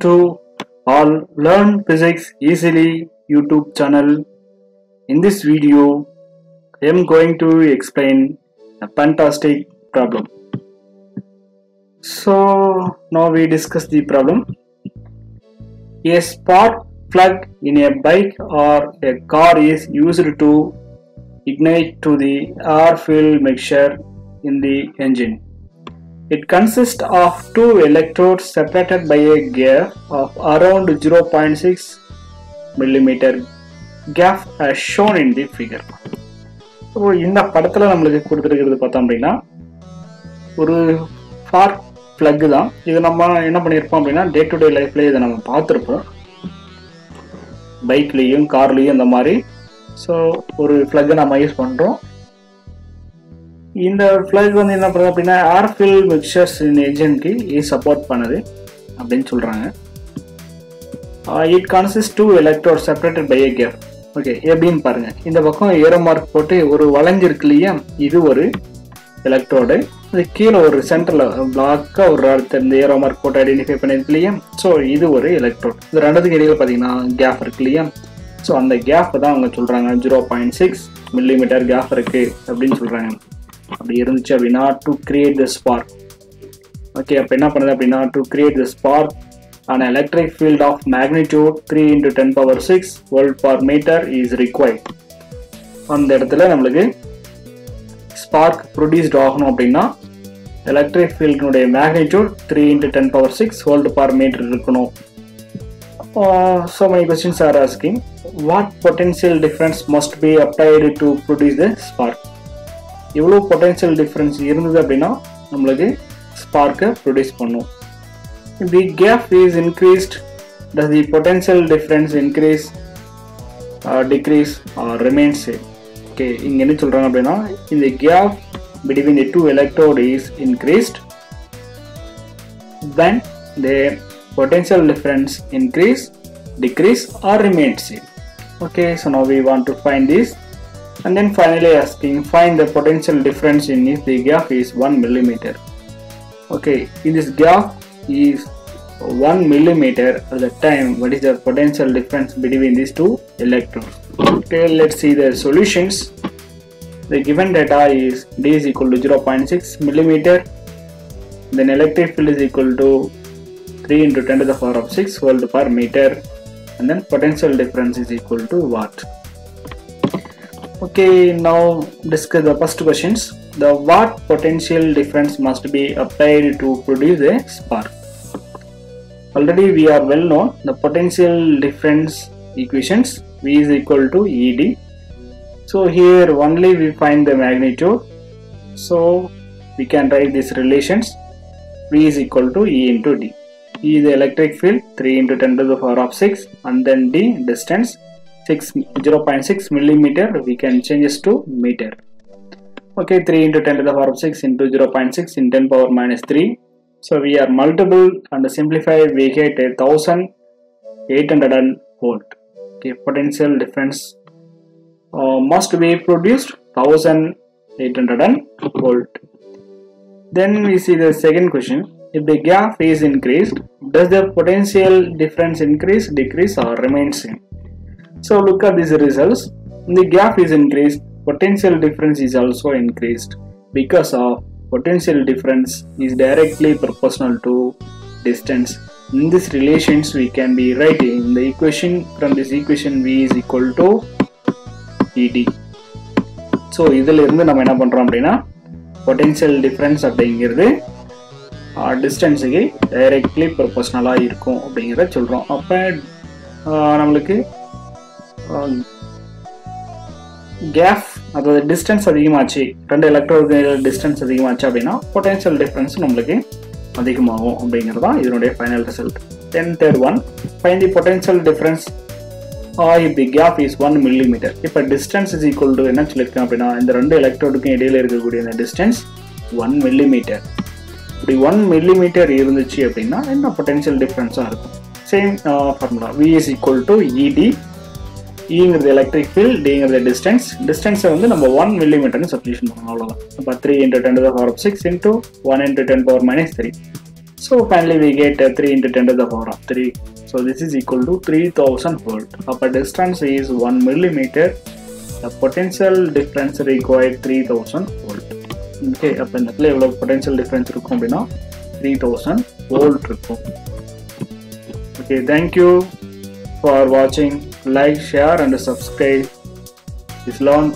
to all learn physics easily youtube channel. In this video i am going to explain a fantastic problem. So now we discuss the problem. A spark plug in a bike or a car is used to ignite to the air-fuel mixture in the engine it consists of two electrodes separated by a gap of around 0.6 mm gap as shown in the figure. So இந்த படத்தில் நம்மளுக்கு கொடுத்துருக்கிறது பார்த்தோம் அப்படின்னா ஒரு spark plug தான். இது நம்ம என்ன பண்ணியிருப்போம் அப்படின்னா டே டு டே லைஃப்ல இதை நம்ம பார்த்துருப்போம். பைக்லேயும் கார்லேயும் இந்த மாதிரி. ஸோ ஒரு ப்ளக்கை நம்ம யூஸ் பண்ணுறோம் இந்த ஃப்ளக் வந்து என்ன பண்ணுது அப்படின்னா ஏர்ஃபில் மிக்சர்ஸ் இன் இது சப்போர்ட் பண்ணுது அப்படின்னு சொல்கிறாங்க it consist to electrode separated by a gap okay எப்படின்னு பாருங்கள் இந்த பக்கம் ஏரோ மார்க் போட்டு ஒரு வளைஞ்சிருக்கு இல்லையா? இது ஒரு எலக்ட்ரோடு அது கீழே ஒரு சென்டரில் பிளாக்காக ஒரு அடுத்த இந்த ஏரோ மார்க் போட்டு ஐடென்டிஃபை பண்ணியிருக்கு இல்லையா? ஸோ இது ஒரு எலக்ட்ரோட் இந்த ரெண்டுத்துக்கு இடையில் பார்த்தீங்கன்னா கேப் இருக்கு இல்லையா? ஸோ அந்த கேப் தான் அவங்க சொல்கிறாங்க zero point six millimetre gap இருக்கு அப்படின்னு சொல்கிறாங்க அப்படி இருந்துச்சு அப்படின்னா to create the spark okay அப்போ என்ன பண்ணுது அப்படின்னா to create the spark an electric field of magnitude 3 into 10 power 6 volt per meter is required அந்த இடத்துல நம்மளுக்கு ஸ்பார்க் ப்ரொடியூஸ்ட் ஆகணும் அப்படின்னா electric ஃபீல்டினுடைய magnitude three into ten power six volt per metre இருக்கணும் so my questions are asking what potential difference must be applied to produce the spark எவ்வளோ potential difference இருந்தது அப்படின்னா நம்மளுக்கு ஸ்பார்க்கை ப்ரொடியூஸ் பண்ணும் if the gap is increased does the potential difference increase uh, decrease or remain same okay இங்கே என்ன சொல்கிறாங்க அப்படின்னா இந்த gap between the two electrode is increased then the potential difference increase decrease or remain same okay so now we want to find this and then finally asking find the potential difference in if the gap is 1 millimeter. Okay in this gap is 1 millimeter at the time what is the potential difference between these two electrons? Okay let's see the solutions. The given data is d is equal to 0.6 millimeter. Then electric field is equal to 3 into 10 to the power of 6 volt per meter. And then potential difference is equal to watt okay now discuss the first questions. The what potential difference must be applied to produce a spark? Already we are well known. The potential difference equations v is equal to ed so here only we find the magnitude. So we can write these relations. V is equal to e into d. E is the electric field 3 into 10 to the power of 6 and then d distance 6 0.6 millimeter we can change this to meter. Okay 3 into 10 to the power of 6 into 0.6 in 10 power minus 3 so we are multiple and simplify we get a 1800 volt. Okay potential difference uh, must be produced 1800 volt. Then we see the second question. If the gap is increased does the potential difference increase decrease or remain same so look at these results the gap is increased potential difference is also increased because of potential difference is directly proportional to distance in this relations we can be writing the equation from this equation v is equal to ed so இதில் இருந்து நம்ம என்ன பண்ணுறோம் அப்படின்னா potential difference அப்படிங்கிறது டிஸ்டன்ஸுக்கு directly ப்ரொபோஷ்னலாக இருக்கும் அப்படிங்கிறத சொல்கிறோம் அப்போ நம்மளுக்கு Um, கேப் அதாவது டிஸ்டன்ஸ் அதிகமாச்சு. ரெண்டு எலக்ட்ரோடு டிஸ்டன்ஸ் அதிகமாச்சு அப்படின்னா பொட்டென்ஷியல் டிஃப்ரென்ஸ் நம்மளுக்கு அதிகமாகும் அப்படிங்கிறது தான் இதனுடைய final result then third one find the potential difference if the gap is one millimetre இப்போ டிஸ்டன்ஸ் இஸ் ஈக்குவல் டு என்ன சொல்லியிருக்கேன் அப்படின்னா இந்த ரெண்டு எலக்ட்ரோடுக்கும் இடையில இருக்கக்கூடிய இந்த டிஸ்டன்ஸ் ஒன் மில்லிமீட்டர் இப்படி ஒன் மில்லிமீட்டர் இருந்துச்சு அப்படின்னா என்ன பொட்டென்ஷியல் டிஃப்ரென்ஸாக இருக்கும்? Same formula V is equal to E D இங்கிறது electric field டிங்கிறது டிஸ்டன்ஸ் டிஸ்டன்ஸை வந்து நம்ம ஒன் மில்லிமீட்டர்னு சப்ஸ்டியூஷன் பண்ணணும் அவ்வளோதான் இப்போ three into ten power of six into one into ten power minus three So finally we get uh, 3 into 10 to the power of 3. So this is equal to 3000 volt. Our distance is 1 millimeter. The potential difference required 3000 volt. Okay, அப்போ இந்த இடத்துல எவ்வளோ potential difference இருக்கும் அப்படின்னா three thousand volt இருக்கும் okay thank you for வாட்சிங் like share and subscribe this long.